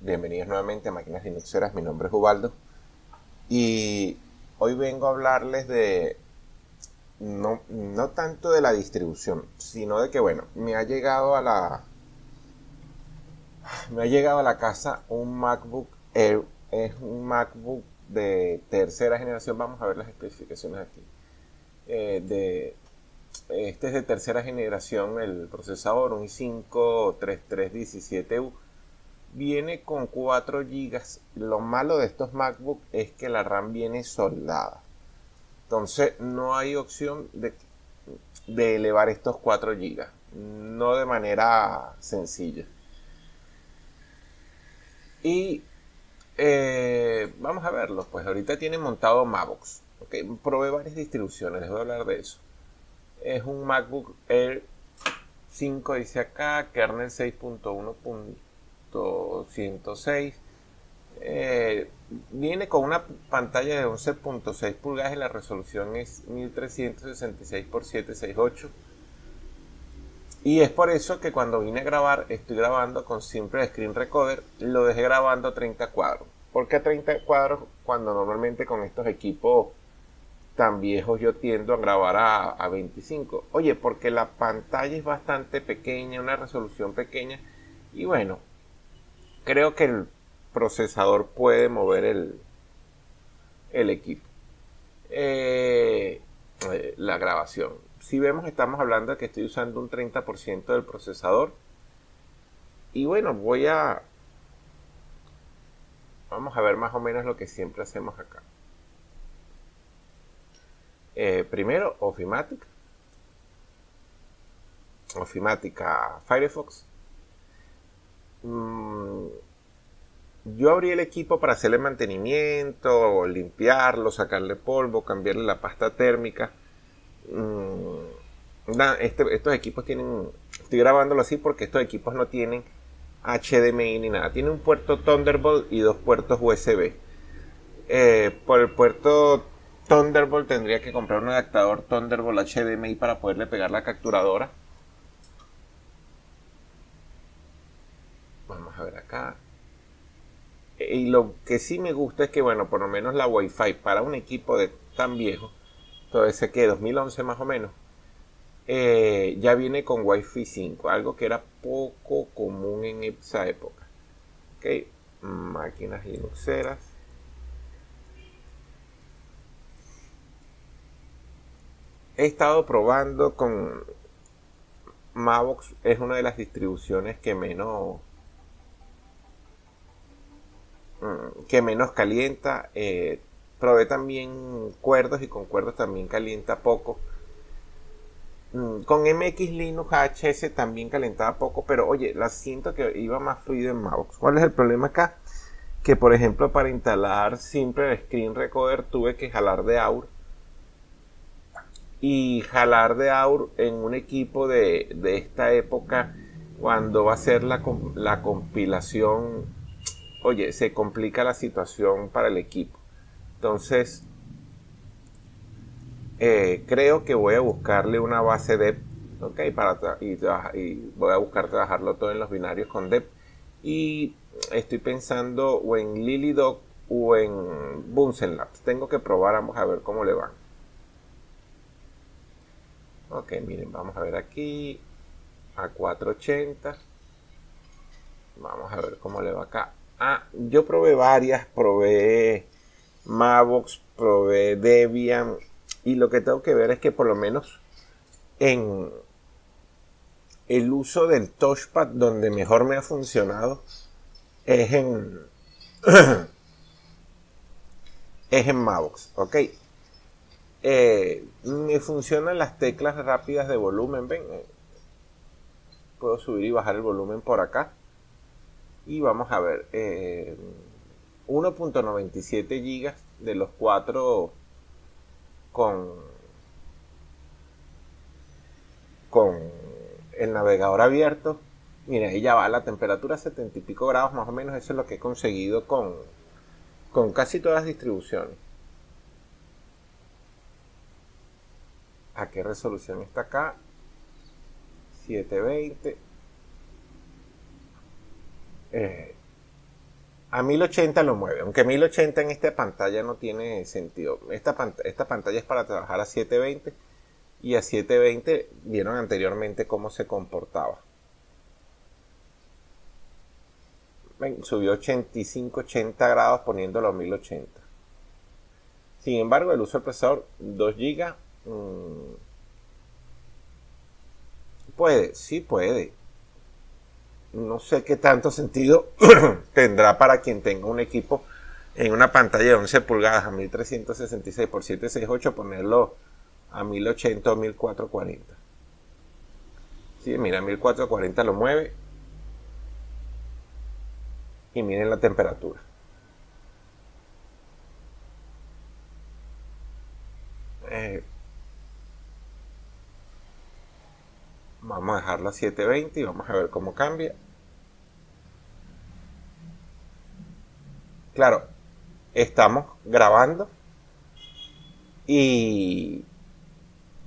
Bienvenidos nuevamente a Máquinas Linuxeras, mi nombre es Ubaldo. Y hoy vengo a hablarles de no, tanto de la distribución, sino de que bueno, me ha llegado a la me ha llegado a la casa un MacBook Air, es un MacBook de tercera generación, vamos a ver las especificaciones aquí. Eh, de, este es de tercera generación, el procesador, un i5 3317U viene con 4 GB. Lo malo de estos MacBook es que la RAM viene soldada. Entonces no hay opción de, elevar estos 4 GB. No de manera sencilla. Y eh, vamos a verlo. Pues ahorita tiene montado Mavox. Okay, probé varias distribuciones. Les voy a hablar de eso. Es un MacBook Air 5, dice acá, kernel 6.1. 106. Eh, viene con una pantalla de 11.6 pulgadas y la resolución es 1366 x 768. Y es por eso que cuando vine a grabar, estoy grabando con simple screen recorder, lo dejé grabando a 30 cuadros. ¿Por qué a 30 cuadros cuando normalmente con estos equipos tan viejos yo tiendo a grabar a, a 25? Oye, porque la pantalla es bastante pequeña, una resolución pequeña. Y bueno, creo que el procesador puede mover el, el equipo. Eh, eh, la grabación. Si vemos, estamos hablando de que estoy usando un 30% del procesador. Y bueno, voy a... Vamos a ver más o menos lo que siempre hacemos acá. Eh, primero, Ofimática. Ofimática Firefox. Mm, yo abrí el equipo para hacerle mantenimiento, limpiarlo, sacarle polvo, cambiarle la pasta térmica. Mm, este, estos equipos tienen, estoy grabándolo así porque estos equipos no tienen HDMI ni nada. Tiene un puerto Thunderbolt y dos puertos USB. Eh, por el puerto Thunderbolt tendría que comprar un adaptador Thunderbolt HDMI para poderle pegar la capturadora Vamos a ver acá. Y lo que sí me gusta es que, bueno, por lo menos la Wi-Fi para un equipo de tan viejo, todo ese que 2011 más o menos, eh, ya viene con Wi-Fi 5, algo que era poco común en esa época. Ok, máquinas Linuxeras. He estado probando con Mavox, es una de las distribuciones que menos que menos calienta. Eh, probé también cuerdos y con cuerdos también calienta poco. Mm, con MX Linux HS también calentaba poco, pero oye, la siento que iba más fluido en Mavox. ¿Cuál es el problema acá? Que por ejemplo para instalar simple Screen Recorder tuve que jalar de AUR. Y jalar de AUR en un equipo de, esta época, cuando va a ser la, la compilación oye, se complica la situación para el equipo. Entonces, eh, creo que voy a buscarle una base DEP, ok, para y, voy a buscar trabajarlo todo en los binarios con DEP. Y estoy pensando o en LilyDoc o en Bunsen Labs. Tengo que probar ambos a ver cómo le van. Ok, miren, vamos a ver aquí a 480. Vamos a ver cómo le va acá. Ah, yo probé varias, probé Mavox, probé Debian y lo que tengo que ver es que por lo menos en el uso del touchpad donde mejor me ha funcionado es en es en Mavox, ok. Eh, me funcionan las teclas rápidas de volumen, ven. Eh, puedo subir y bajar el volumen por acá y vamos a ver, 1.97 eh, gigas de los 4 con, con el navegador abierto. Mira, ahí ya va la temperatura 70 y pico grados, más o menos eso es lo que he conseguido con, con casi todas las distribuciones. ¿A qué resolución está acá? 720 eh, A 1080 lo mueve, aunque 1080 en esta pantalla no tiene sentido. Esta, esta pantalla es para trabajar a 720 y a 720 vieron anteriormente cómo se comportaba. subió 85-80 grados poniéndolo a 1080. Sin embargo, el uso del procesador 2 GB mm, puede, sí puede. No sé qué tanto sentido tendrá para quien tenga un equipo en una pantalla de 11 pulgadas a 1366 x 768 ponerlo a 1080 o 1440. Sí, mira, 1440 lo mueve y miren la temperatura. Eh, vamos a dejarlo a 720 y vamos a ver cómo cambia. Claro, estamos grabando y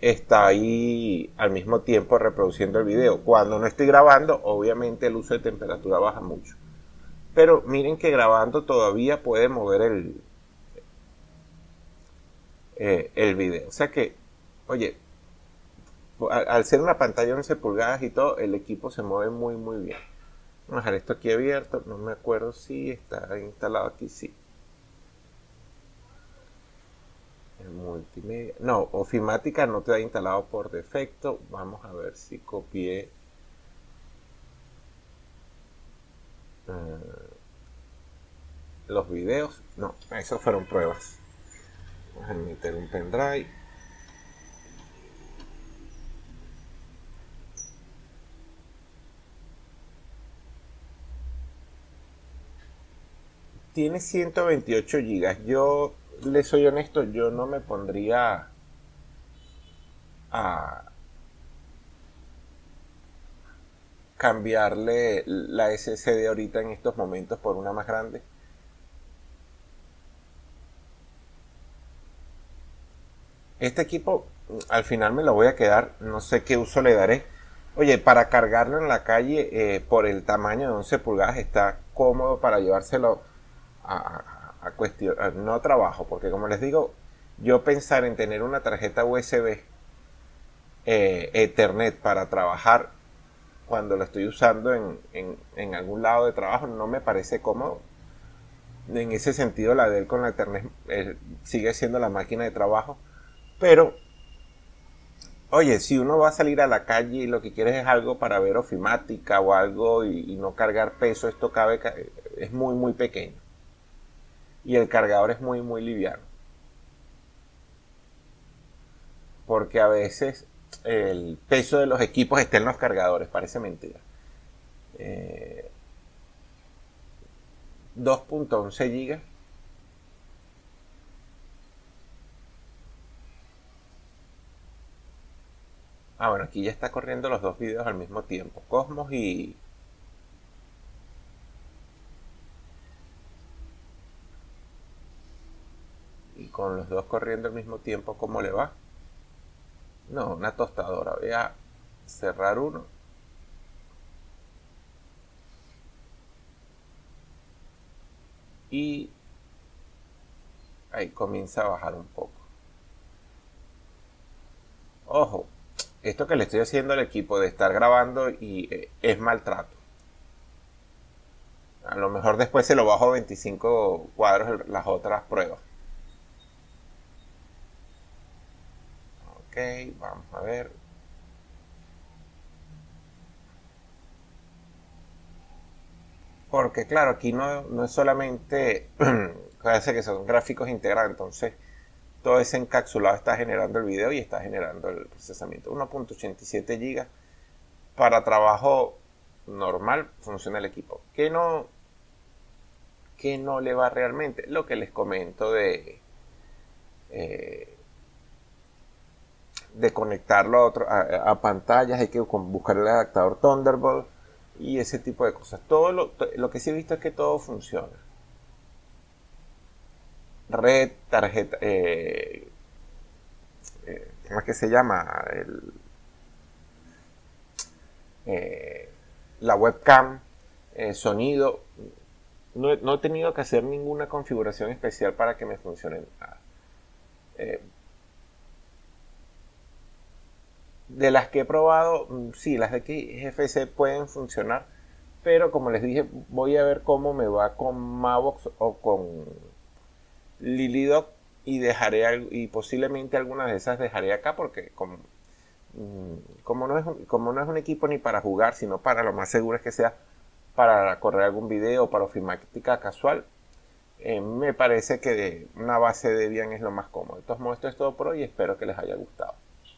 está ahí al mismo tiempo reproduciendo el video. Cuando no estoy grabando, obviamente el uso de temperatura baja mucho. Pero miren que grabando todavía puede mover el, eh, el video. O sea que, oye, al, ser una pantalla de 11 pulgadas y todo, el equipo se mueve muy, muy bien. Vamos a dejar esto aquí abierto. No me acuerdo si está instalado aquí, sí. El multimedia. No, Ofimática no te ha instalado por defecto. Vamos a ver si copié Eh, los videos. No, eso fueron pruebas. Vamos a meter un pendrive. Tiene 128 gigas. Yo le soy honesto, yo no me pondría a cambiarle la SSD ahorita en estos momentos por una más grande. Este equipo al final me lo voy a quedar, no sé qué uso le daré. Oye, para cargarlo en la calle eh, por el tamaño de 11 pulgadas está cómodo para llevárselo a, no trabajo, porque como les digo, yo pensar en tener una tarjeta USB eh, Ethernet para trabajar cuando lo estoy usando en, algún lado de trabajo no me parece cómodo. En ese sentido, la Dell con la Ethernet eh, sigue siendo la máquina de trabajo. Pero, oye, si uno va a salir a la calle y lo que quieres es algo para ver ofimática o algo y, no cargar peso, esto cabe, es muy, muy pequeño. Y el cargador es muy, muy liviano. Porque a veces el peso de los equipos está en los cargadores, parece mentira. 2.11 eh, GB. Ah, bueno, aquí ya está corriendo los dos videos al mismo tiempo. Cosmos y... Y con los dos corriendo al mismo tiempo, ¿cómo le va? No, una tostadora. Voy a cerrar uno. Y ahí comienza a bajar un poco. Ojo, esto que le estoy haciendo al equipo de estar grabando y eh, es maltrato. A lo mejor después se lo bajo 25 cuadros las otras pruebas. Vamos a ver. Porque claro, aquí no, no es solamente, parece que son gráficos integrados, entonces todo ese encapsulado está generando el video y está generando el procesamiento. 1.87 GB para trabajo normal funciona el equipo. ¿Qué no, qué no le va realmente? Lo que les comento de eh, de conectarlo a, otro, a, pantallas, hay que buscar el adaptador Thunderbolt y ese tipo de cosas. Todo lo, lo que sí he visto es que todo funciona. Red, tarjeta, eh, eh, ¿cómo es que se llama? El, eh, la webcam, sonido, no, he tenido que hacer ninguna configuración especial para que me funcione eh, de las que he probado, mm, sí, las de XFC pueden funcionar, pero como les dije, voy a ver cómo me va con Mavox o con Lilidoc y dejaré y posiblemente algunas de esas dejaré acá porque como, mm, como, no es como no es un equipo ni para jugar, sino para lo más seguro es que sea para correr algún video, para ofimática casual, eh, me parece que una base de Debian es lo más cómodo. De todos modos, esto es todo por hoy y espero que les haya gustado.